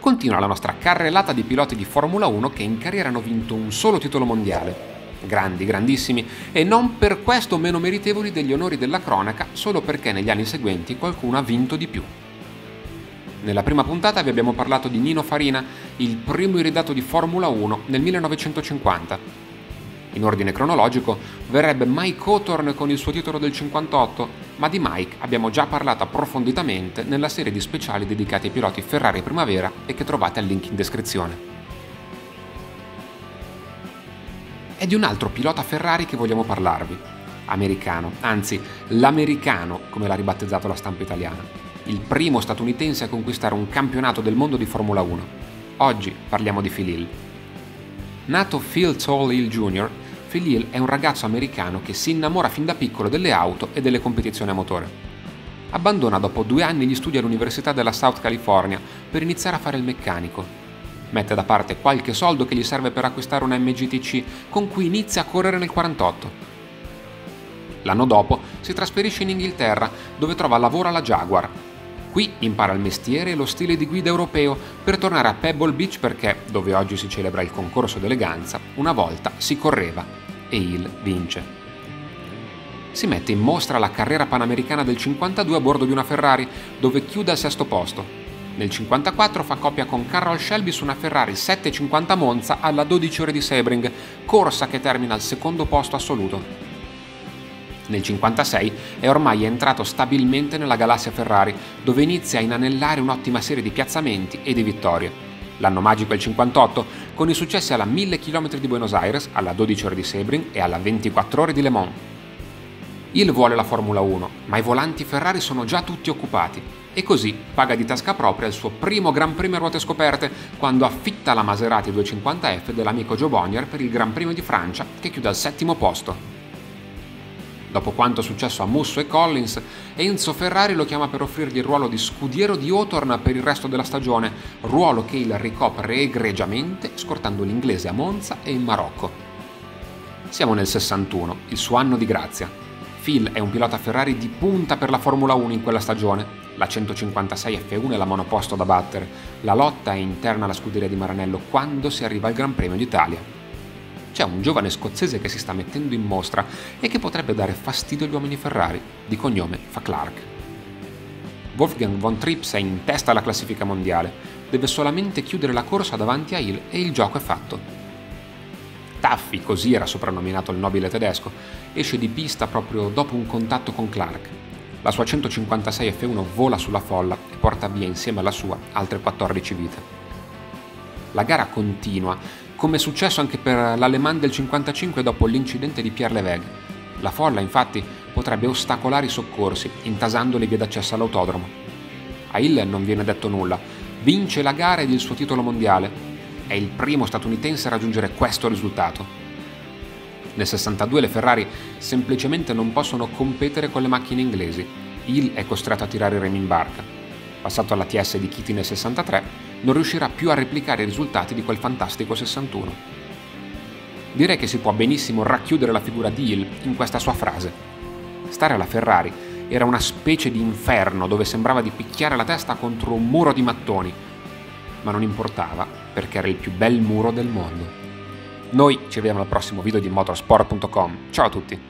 continua la nostra carrellata di piloti di Formula 1 che in carriera hanno vinto un solo titolo mondiale. Grandi, grandissimi e non per questo meno meritevoli degli onori della cronaca solo perché negli anni seguenti qualcuno ha vinto di più. Nella prima puntata vi abbiamo parlato di Nino Farina, il primo iridato di Formula 1 nel 1950 in ordine cronologico, verrebbe Mike Hawthorne con il suo titolo del 58, ma di Mike abbiamo già parlato approfonditamente nella serie di speciali dedicati ai piloti Ferrari Primavera e che trovate al link in descrizione. È di un altro pilota Ferrari che vogliamo parlarvi, americano, anzi l'americano come l'ha ribattezzato la stampa italiana, il primo statunitense a conquistare un campionato del mondo di Formula 1. Oggi parliamo di Phil Hill. Nato Phil Tall Hill Jr., Hill è un ragazzo americano che si innamora fin da piccolo delle auto e delle competizioni a motore. Abbandona dopo due anni gli studi all'Università della South California per iniziare a fare il meccanico. Mette da parte qualche soldo che gli serve per acquistare una MGTC con cui inizia a correre nel 48. L'anno dopo si trasferisce in Inghilterra dove trova lavoro alla Jaguar Qui impara il mestiere e lo stile di guida europeo per tornare a Pebble Beach perché, dove oggi si celebra il concorso d'eleganza, una volta si correva e Hill vince. Si mette in mostra la carriera panamericana del 52 a bordo di una Ferrari, dove chiude al sesto posto. Nel 54 fa coppia con Carroll Shelby su una Ferrari 750 Monza alla 12 ore di Sebring, corsa che termina al secondo posto assoluto. Nel 1956 è ormai entrato stabilmente nella galassia Ferrari, dove inizia a inanellare un'ottima serie di piazzamenti e di vittorie. L'anno magico è il 58, con i successi alla 1000 km di Buenos Aires, alla 12 ore di Sebring e alla 24 ore di Le Mans. Hill vuole la Formula 1, ma i volanti Ferrari sono già tutti occupati e così paga di tasca propria il suo primo Gran Premio a ruote scoperte quando affitta la Maserati 250F dell'amico Joe Bonnier per il Gran Premio di Francia che chiude al settimo posto. Dopo quanto successo a Musso e Collins, Enzo Ferrari lo chiama per offrirgli il ruolo di scudiero di Hawthorne per il resto della stagione, ruolo che il ricopre egregiamente, scortando l'inglese a Monza e in Marocco. Siamo nel 61, il suo anno di grazia. Phil è un pilota Ferrari di punta per la Formula 1 in quella stagione. La 156 F1 è la monoposto da battere. La lotta è interna alla scuderia di Maranello quando si arriva al Gran Premio d'Italia c'è un giovane scozzese che si sta mettendo in mostra e che potrebbe dare fastidio agli uomini Ferrari, di cognome fa Clark. Wolfgang von Trips è in testa alla classifica mondiale, deve solamente chiudere la corsa davanti a Hill e il gioco è fatto. Taffy, così era soprannominato il nobile tedesco, esce di pista proprio dopo un contatto con Clark. La sua 156 F1 vola sulla folla e porta via insieme alla sua altre 14 vite. La gara continua come è successo anche per l'Aleman del 55 dopo l'incidente di Pierre Leveg. La folla, infatti, potrebbe ostacolare i soccorsi, intasando le vie d'accesso all'autodromo. A Hill non viene detto nulla. Vince la gara ed il suo titolo mondiale. È il primo statunitense a raggiungere questo risultato. Nel 62 le Ferrari semplicemente non possono competere con le macchine inglesi. Hill è costretto a tirare i remi in barca. Passato alla TS di Kitty nel 63, non riuscirà più a replicare i risultati di quel fantastico 61. Direi che si può benissimo racchiudere la figura di Hill in questa sua frase. Stare alla Ferrari era una specie di inferno dove sembrava di picchiare la testa contro un muro di mattoni, ma non importava perché era il più bel muro del mondo. Noi ci vediamo al prossimo video di motorsport.com. Ciao a tutti!